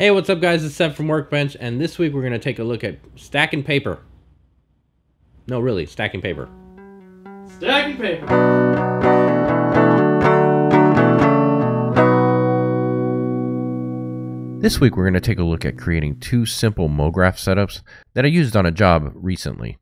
Hey, what's up guys? It's Seb from Workbench, and this week we're going to take a look at stacking paper. No, really, stacking paper. Stacking paper. This week we're going to take a look at creating two simple MoGraph setups that I used on a job recently.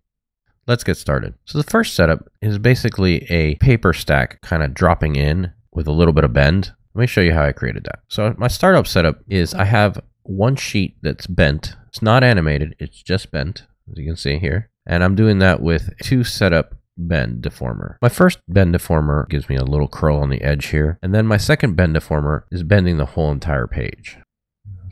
Let's get started. So the first setup is basically a paper stack kind of dropping in with a little bit of bend. Let me show you how I created that. So my startup setup is I have one sheet that's bent. It's not animated, it's just bent, as you can see here. And I'm doing that with two setup bend deformer. My first bend deformer gives me a little curl on the edge here. And then my second bend deformer is bending the whole entire page.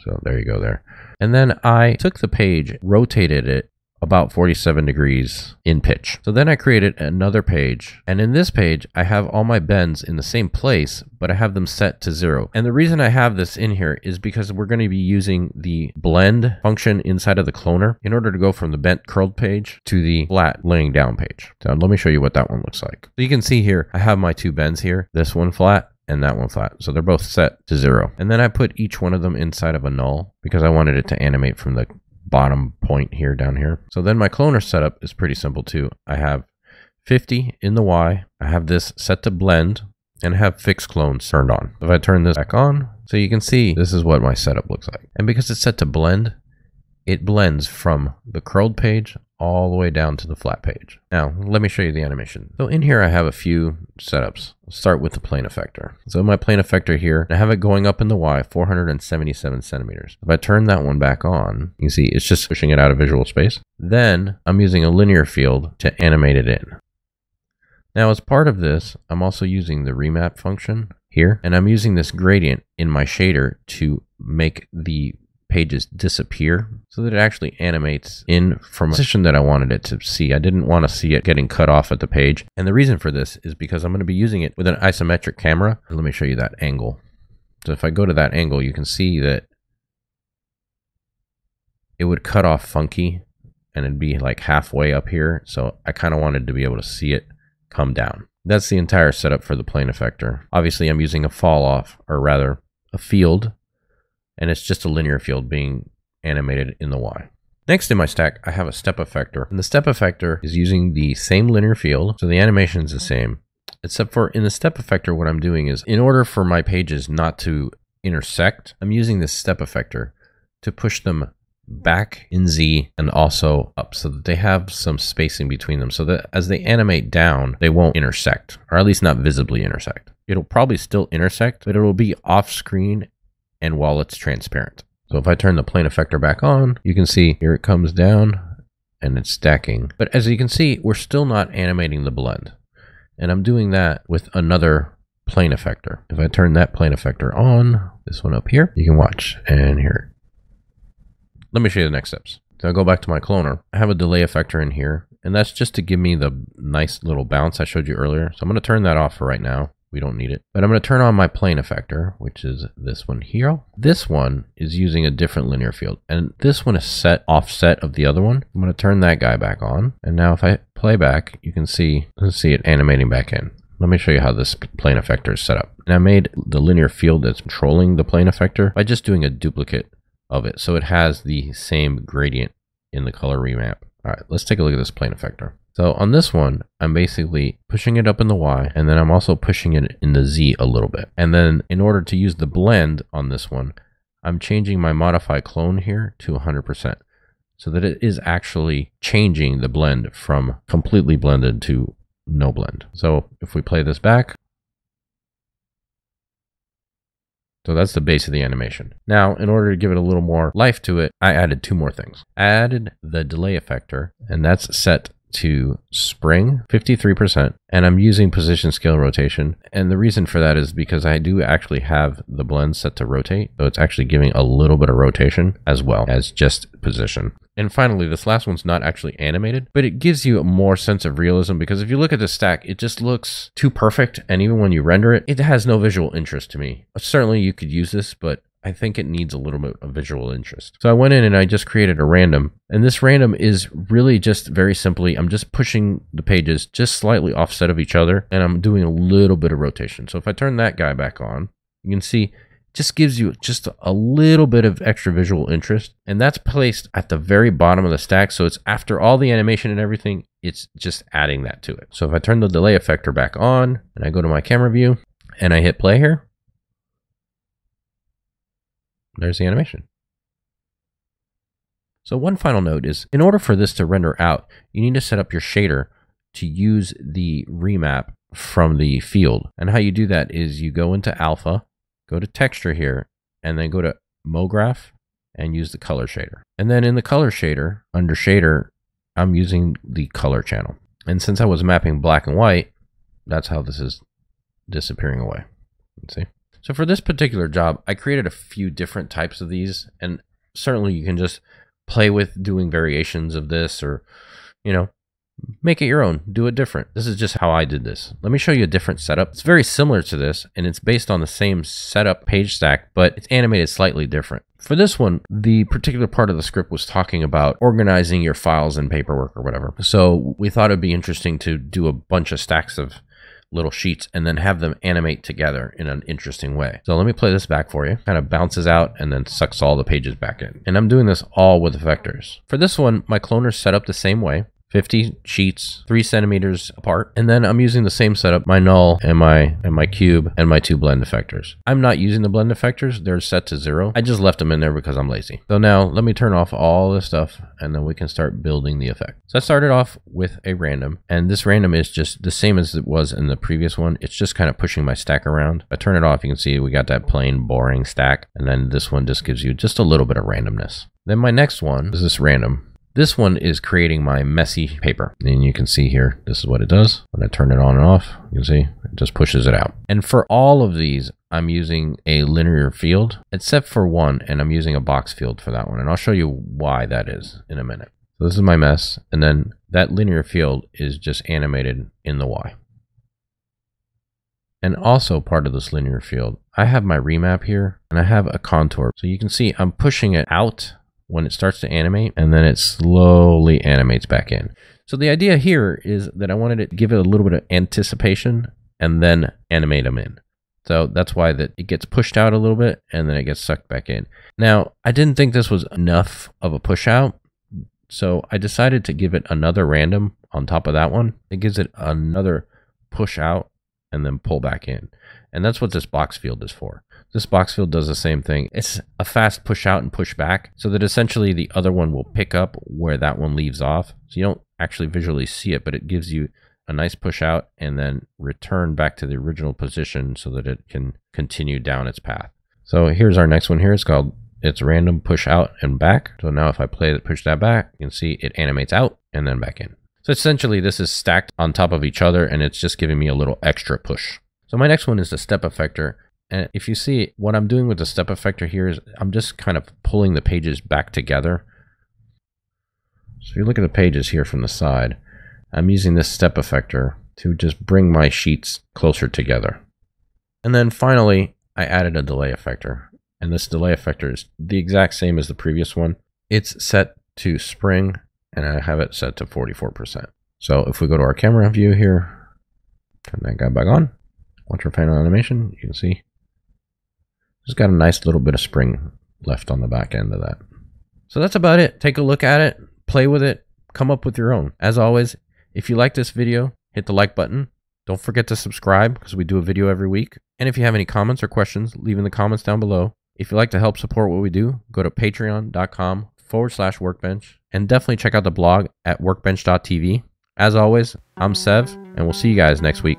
So there you go there. And then I took the page, rotated it about 47 degrees in pitch. So then I created another page. And in this page, I have all my bends in the same place, but I have them set to zero. And the reason I have this in here is because we're going to be using the blend function inside of the cloner in order to go from the bent curled page to the flat laying down page. So let me show you what that one looks like. So you can see here, I have my two bends here, this one flat and that one flat. So they're both set to zero. And then I put each one of them inside of a null because I wanted it to animate from the bottom point here down here. So then my cloner setup is pretty simple too. I have 50 in the Y. I have this set to blend and have fixed clones turned on. If I turn this back on, so you can see this is what my setup looks like. And because it's set to blend, it blends from the curled page all the way down to the flat page. Now, let me show you the animation. So in here, I have a few setups. Start with the Plain effector. So my Plain effector here, I have it going up in the Y, 477 centimeters. If I turn that one back on, you see it's just pushing it out of visual space. Then I'm using a linear field to animate it in. Now, as part of this, I'm also using the remap function here, and I'm using this gradient in my shader to make the pages disappear so that it actually animates in from a position that I wanted it to see. I didn't want to see it getting cut off at the page. And the reason for this is because I'm going to be using it with an isometric camera. Let me show you that angle. So if I go to that angle, you can see that it would cut off funky and it'd be like halfway up here. So I kind of wanted to be able to see it come down. That's the entire setup for the Plain effector. Obviously, I'm using a fall off, or rather a field and it's just a linear field being animated in the Y. Next in my stack, I have a step effector, and the step effector is using the same linear field, so the animation is the same, except for in the step effector, what I'm doing is, in order for my pages not to intersect, I'm using this step effector to push them back in Z and also up so that they have some spacing between them so that as they animate down, they won't intersect, or at least not visibly intersect. It'll probably still intersect, but it'll be off screen and while it's transparent. So if I turn the Plain effector back on, you can see here it comes down and it's stacking. But as you can see, we're still not animating the blend. And I'm doing that with another Plain effector. If I turn that Plain effector on, this one up here, you can watch and here. Let me show you the next steps. So I go back to my cloner. I have a delay effector in here, and that's just to give me the nice little bounce I showed you earlier. So I'm going to turn that off for right now. We don't need it. But I'm going to turn on my Plain effector, which is this one here. This one is using a different linear field. And this one is set offset of the other one. I'm going to turn that guy back on. And now if I play back, you can see, see it animating back in. Let me show you how this Plain effector is set up. And I made the linear field that's controlling the Plain effector by just doing a duplicate of it. So it has the same gradient in the color remap. All right, let's take a look at this Plain effector. So on this one, I'm basically pushing it up in the Y and then I'm also pushing it in the Z a little bit. And then in order to use the blend on this one, I'm changing my modify clone here to 100% so that it is actually changing the blend from completely blended to no blend. So if we play this back, So that's the base of the animation. Now, in order to give it a little more life to it, I added two more things. I added the delay effector, and that's set to spring 53% and I'm using position scale rotation and the reason for that is because I do actually have the blend set to rotate so it's actually giving a little bit of rotation as well as just position. And finally, this last one's not actually animated, but it gives you a more sense of realism because if you look at the stack, it just looks too perfect. And even when you render it, it has no visual interest to me. Certainly you could use this, but I think it needs a little bit of visual interest. So I went in and I just created a random. And this random is really just very simply, I'm just pushing the pages just slightly offset of each other and I'm doing a little bit of rotation. So if I turn that guy back on, you can see just gives you just a little bit of extra visual interest. And that's placed at the very bottom of the stack. So it's after all the animation and everything, it's just adding that to it. So if I turn the delay effector back on and I go to my camera view and I hit play here, there's the animation. So one final note is in order for this to render out, you need to set up your shader to use the remap from the field. And how you do that is you go into alpha, go to texture here, and then go to MoGraph and use the color shader. And then in the color shader, under shader, I'm using the color channel. And since I was mapping black and white, that's how this is disappearing away. Let's see. So for this particular job, I created a few different types of these, and certainly you can just play with doing variations of this or, you know, make it your own, do it different. This is just how I did this. Let me show you a different setup. It's very similar to this, and it's based on the same setup page stack, but it's animated slightly different. For this one, the particular part of the script was talking about organizing your files and paperwork or whatever. So we thought it'd be interesting to do a bunch of stacks of little sheets and then have them animate together in an interesting way. So let me play this back for you. Kind of bounces out and then sucks all the pages back in. And I'm doing this all with effectors. For this one, my cloner set up the same way. 50 sheets, three centimeters apart. And then I'm using the same setup, my null and my and my cube and my two blend effectors. I'm not using the blend effectors. They're set to zero. I just left them in there because I'm lazy. So now let me turn off all this stuff and then we can start building the effect. So I started off with a random and this random is just the same as it was in the previous one. It's just kind of pushing my stack around. I turn it off, you can see we got that plain boring stack. And then this one just gives you just a little bit of randomness. Then my next one is this random. This one is creating my messy paper. And you can see here, this is what it does. When I turn it on and off, you can see it just pushes it out. And for all of these, I'm using a linear field, except for one, and I'm using a box field for that one. And I'll show you why that is in a minute. So this is my mess, and then that linear field is just animated in the Y. And also part of this linear field, I have my remap here, and I have a contour. So you can see I'm pushing it out when it starts to animate and then it slowly animates back in. So the idea here is that I wanted to give it a little bit of anticipation and then animate them in. So that's why that it gets pushed out a little bit and then it gets sucked back in. Now, I didn't think this was enough of a push out. So I decided to give it another random on top of that one. It gives it another push out and then pull back in. And that's what this box field is for. This box field does the same thing. It's a fast push out and push back so that essentially the other one will pick up where that one leaves off. So you don't actually visually see it, but it gives you a nice push out and then return back to the original position so that it can continue down its path. So here's our next one here. It's called it's random push out and back. So now if I play it, push that back, you can see it animates out and then back in. So essentially this is stacked on top of each other and it's just giving me a little extra push. So my next one is the step effector. And if you see what I'm doing with the step effector here is I'm just kind of pulling the pages back together. So if you look at the pages here from the side, I'm using this step effector to just bring my sheets closer together. And then finally, I added a delay effector. And this delay effector is the exact same as the previous one. It's set to spring and I have it set to 44%. So if we go to our camera view here, turn that guy back on, watch our final animation, you can see it's got a nice little bit of spring left on the back end of that. So that's about it. Take a look at it, play with it, come up with your own. As always, if you like this video, hit the like button. Don't forget to subscribe because we do a video every week. And if you have any comments or questions, leave in the comments down below. If you'd like to help support what we do, go to patreon.com forward slash workbench and definitely check out the blog at workbench.tv. As always, I'm Sev, and we'll see you guys next week.